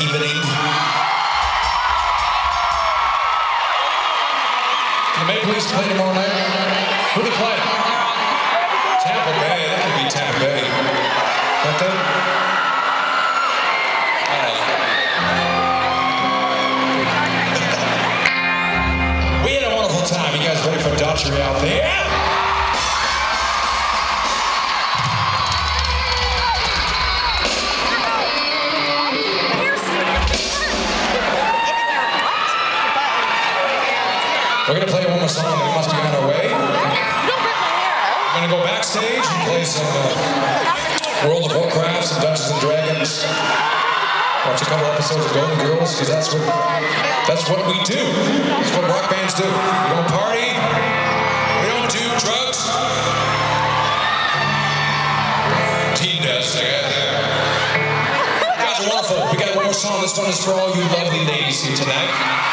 evening. The Maple Leafs play tomorrow night. Who they play? Tampa Bay. That could be Tampa Bay. That they? Uh, we had a wonderful time. You guys ready for Daughtry out there? We're gonna play one more song, then we must be on our way. We're gonna go backstage and play some uh, World of Warcraft, some Dungeons and Dragons. Watch a couple episodes of Golden Girls, because that's what that's what we do. That's what rock bands do. We don't party. We don't do drugs. Dean does. I. You guys are wonderful. We got one more song. This one is for all you lovely ladies here tonight.